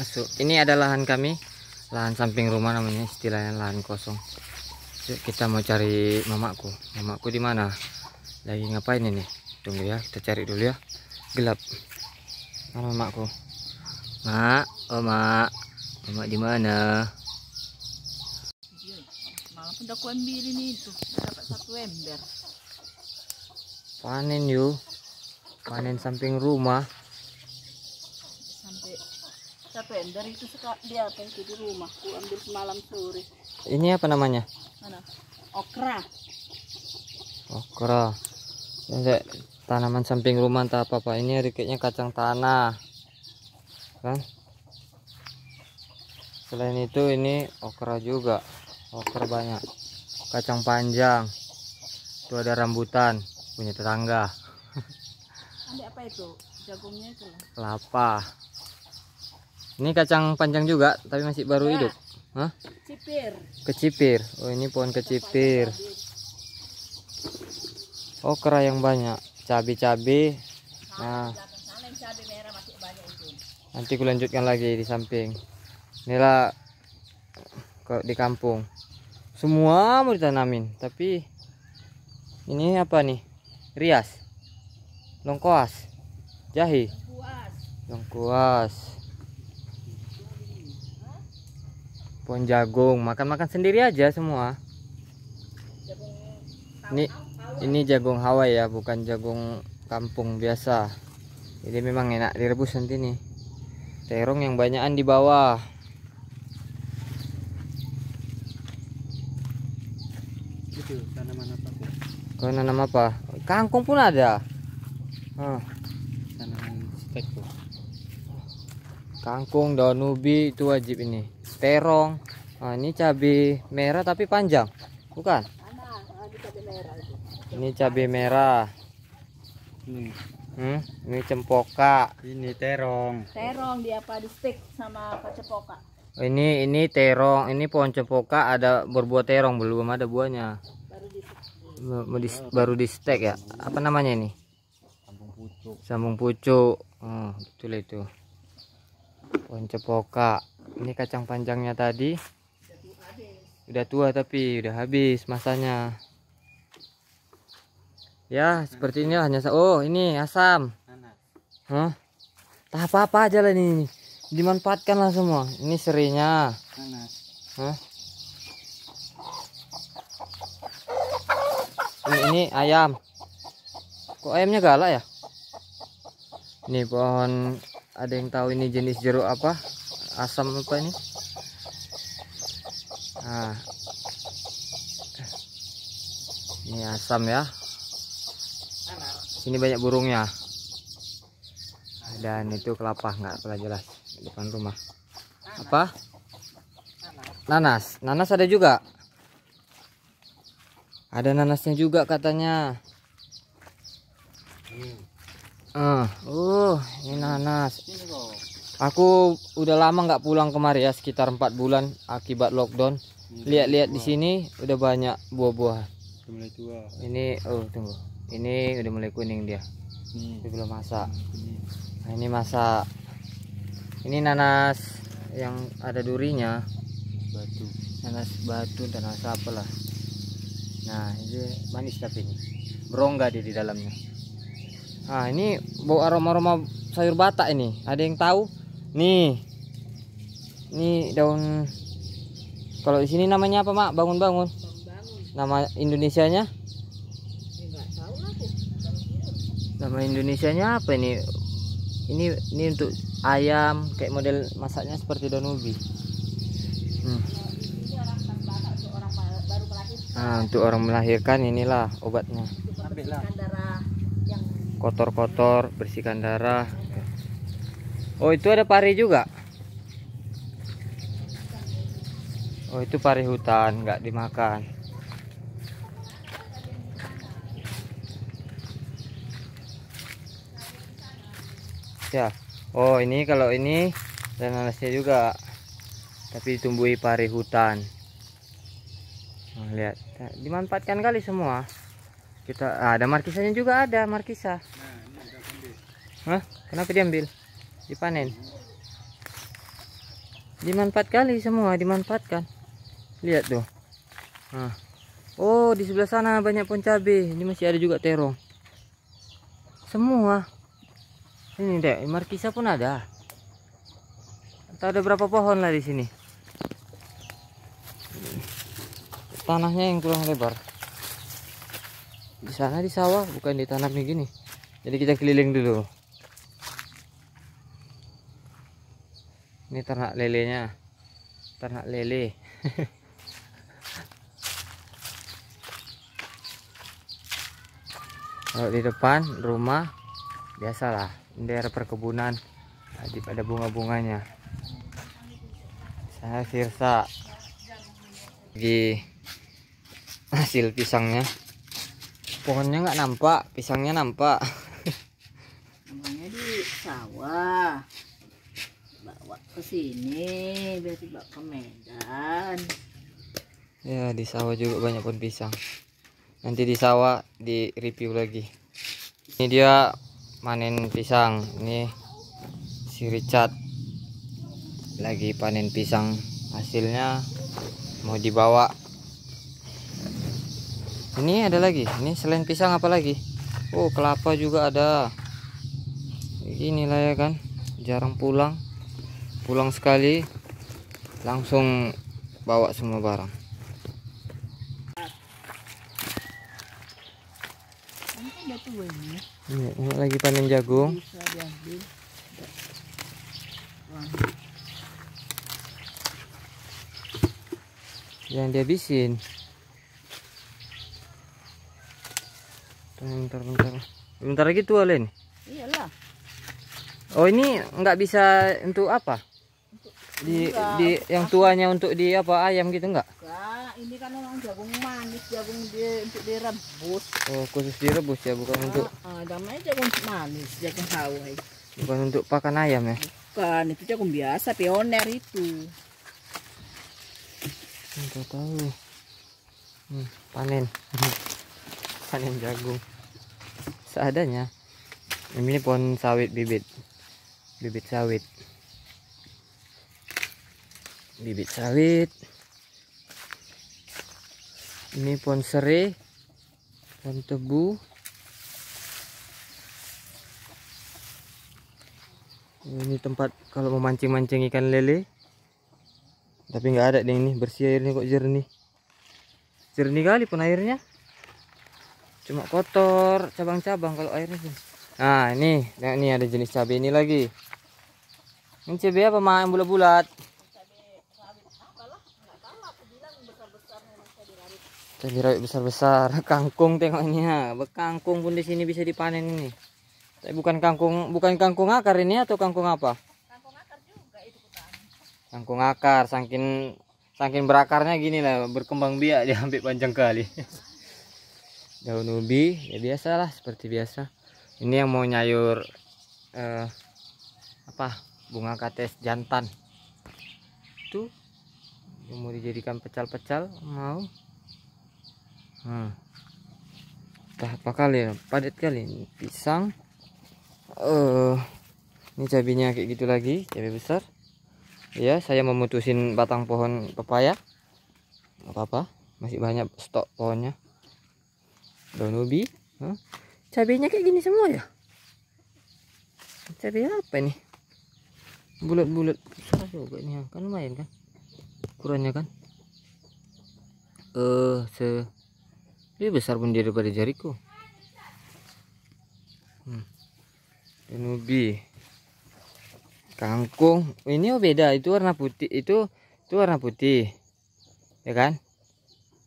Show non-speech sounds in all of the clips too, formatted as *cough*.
masuk ini ada lahan kami lahan samping rumah namanya istilahnya lahan kosong. Yuk, kita mau cari mamaku mamaku di mana? Lagi ngapain ini? Tunggu ya kita cari dulu ya. Gelap. Mana mamaku mak oh mak. Mak di mana? Malah pun aku ambilin itu. Dapat satu ember. panen yuk. Panen samping rumah ember itu suka dia apa itu di rumah. Ku ambil semalam sore. ini apa namanya Mana? Okra. okra Ini tanaman samping rumah entah apa apa ini kayaknya kacang tanah kan selain itu ini okra juga okra banyak kacang panjang itu ada rambutan punya tetangga *laughs* Ambil apa itu? Jagungnya itu lah. kelapa ini kacang panjang juga tapi masih baru Ya. hidup. Hah? Cipir. kecipir. Oh ini pohon kecipir. Okra yang banyak. Cabai-cabai. Nah. Nanti ku lanjutkan lagi di samping. Inilah kok di kampung. Semua mau ditanamin tapi ini apa nih? Rias. Longkoas. Jahe. Longkoas pohon jagung. Makan-makan sendiri aja semua. Jagung ini ini jagung Hawaii ya bukan jagung kampung biasa. Jadi memang enak direbus nanti nih. Terong yang banyakan di bawah. Itu tanaman apa kau nanam apa? Kangkung pun ada. Hah, tanaman stek tuh kangkung daun ubi itu wajib ini terong. Nah, ini cabai merah tapi panjang bukan? Mana? Ada cabai merah itu. ini cabai merah. Ini. Hmm? ini cempoka. Ini terong. Terong dia apa di stick sama kacepoka. ini ini terong ini pohon cempoka ada berbuah terong belum ada buahnya. Baru di baru di stek ya? Apa namanya ini? Kampung pucuk. Sambung pucuk. Oh, betul itu. Pohon cepoka ini kacang panjangnya tadi udah tua tapi udah habis masanya ya seperti ini hanya oh ini asam Hah? tak apa apa aja lah ini dimanfaatkan lah semua ini serinya Hah? Ini, ini ayam. Kok ayamnya galak ya? Ini pohon ada yang tahu ini jenis jeruk apa? Asam apa ini? Nah. Ini asam ya. Sini banyak burungnya. Dan itu kelapa nggak pernah jelas di depan rumah. Apa? Nanas, nanas ada juga. Ada nanasnya juga katanya. Ah, uh, ini nanas. Aku udah lama nggak pulang kemari ya, sekitar empat bulan akibat lockdown. Lihat-lihat di sini udah banyak buah-buahan. udah mulai tua Ini, oh tunggu, ini udah mulai kuning dia. ini Ini belum masak. ini Nah, ini masak. Ini nanas yang ada durinya. batu nanas batu dan nanas apa lah nah ini manis tapi ini berongga dia di dalamnya ah ini bau aroma aroma sayur batak ini ada yang tahu nih. Ini daun. Kalau di sini namanya apa mak? Bangun bangun. Bangun. nama Indonesianya? Ya nama Indonesianya apa ini? Ini ini untuk ayam kayak model masaknya seperti daun ubi. Hmm. Ini orang batak untuk orang ba- baru melahirkan. nah untuk orang melahirkan inilah obatnya. Kotor-kotor bersihkan darah oh itu ada pari juga? Oh itu pari hutan nggak dimakan. Ya oh ini kalau ini dan nanasnya juga tapi ditumbuhi pari hutan. Nah, lihat. Nah, dimanfaatkan kali semua. Kita ah, ada markisanya juga ada markisa nah ini Hah? Kenapa diambil? Dipanen? dimanfaat kali semua dimanfaatkan. Lihat tuh nah. oh di sebelah sana banyak pohon cabai ini masih ada juga terong. Semua. Ini deh markisa pun ada. Entah ada berapa pohon lah di sini. Tanahnya yang kurang lebar. Di sana di sawah bukan ditanam nih gini. Jadi kita keliling dulu ini ternak lelenya. Ternak lele. *laughs* Kalau di depan rumah biasalah. Daerah perkebunan. Tadi pada bunga-bunganya. Saya sirsa lagi hasil pisangnya. Pohonnya nggak nampak pisangnya nampak. *laughs* Di sawah ke sini biar dibawa ke Medan. Ya di sawah juga banyak pohon pisang. Nanti di sawah di review lagi. Ini dia panen pisang. Ini si Richard lagi panen pisang. Hasilnya mau dibawa. Ini ada lagi. Ini selain pisang apa lagi? Oh kelapa juga ada. Inilah ya kan. Jarang pulang pulang sekali langsung bawa semua barang. Ini ini, ini lagi panen jagung. Yang dihabisin. Bentar bentar. Bentar lagi tua Len? Iyalah. Oh ini nggak bisa untuk apa di di yang tuanya untuk di apa ayam gitu nggak Kak, ini kan memang jagung manis, jagung di, untuk direbus. oh khusus direbus ya bukan untuk Ah, namanya jagung manis, jagung Hawaii. bukan untuk pakan ayam ya? Bukan, itu jagung biasa, pioner itu. nggak tahu. Hmm, panen. *laughs* Panen jagung. Seadanya. Ini pohon sawit bibit. Bibit sawit bibit sawit. Ini pohon serai pohon tebu. Ini tempat kalau mau mancing-mancing ikan lele. Tapi nggak ada deh ini bersih airnya kok jernih. Jernih kali pun airnya. Cuma kotor cabang-cabang kalau airnya sih. Nah ini. Nah, ini ada jenis cabai ini lagi. Ini cabai apa yang bulat-bulat cabai rawit besar-besar. *laughs* Kangkung tengoknya. Bekangkung pun di sini bisa dipanen ini. Tapi bukan kangkung bukan kangkung akar ini atau kangkung apa? Kangkung akar saking saking berakarnya gini lah berkembang biak dia *laughs* ambil panjang kali. *laughs* Daun ubi ya biasalah seperti biasa. Ini yang mau nyayur eh, apa? Bunga kates jantan. Tuh yang mau dijadikan pecal-pecal mau hmm. Entah apa kali ya? Padat kali ini. Pisang. Eh ini cabenya kayak gitu lagi cabai besar. Ya saya memutusin batang pohon pepaya. Nggak apa-apa masih banyak stok pohonnya. Daun ubi Hah? cabenya kayak gini semua ya? Cabai apa ini? Bulat-bulat besar juga ini kan lumayan kan? Ukurannya kan? Eh se lebih besar pun daripada jariku. Hmm. daun ubi kangkung. Ini oh beda. Itu warna putih. Itu itu warna putih. Ya kan?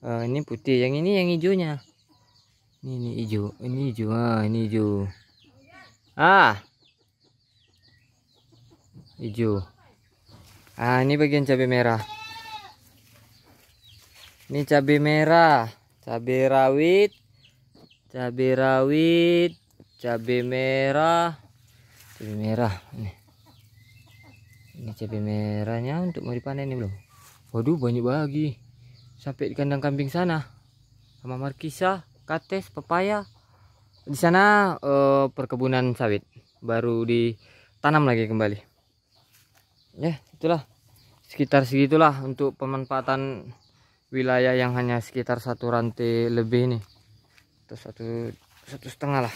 Eh, ini putih. Yang ini yang hijaunya. Ini ini hijau. Ini hijau. Ah ini hijau. Ah. Hijau. Ah ini bagian cabai merah. Ini cabai merah cabai rawit cabai rawit cabai merah. Cabai merah ini. Ini cabai merahnya untuk mau dipanen ini belum? Waduh banyak lagi sampai di kandang kambing sana. Sama markisa kates pepaya. Di sana eh, perkebunan sawit. Baru ditanam lagi kembali. Ya itulah. Sekitar segitulah untuk pemanfaatan wilayah yang hanya sekitar satu rantai lebih nih. Atau satu satu setengah lah.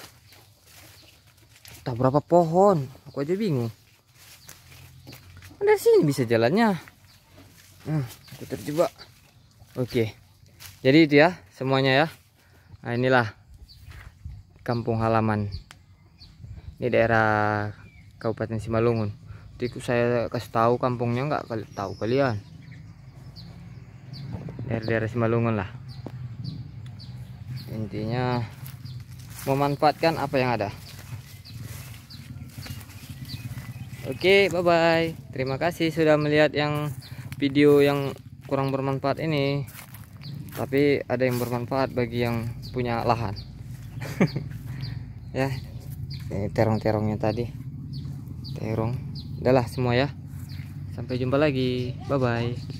Tak berapa pohon. Aku aja bingung. Dari sini bisa jalannya. Hmm, aku terjebak. Oke. Jadi itu ya semuanya ya. Nah inilah kampung halaman. Ini daerah Kabupaten Simalungun. Nanti saya kasih tahu kampungnya nggak tahu kalian daerah-daerah Simalungun lah. Intinya memanfaatkan apa yang ada. Oke bye bye terima kasih sudah melihat yang video yang kurang bermanfaat ini. Tapi ada yang bermanfaat bagi yang punya lahan. *laughs* Ya ini terong-terongnya tadi. Terong. Udahlah semua ya. Sampai jumpa lagi. Bye bye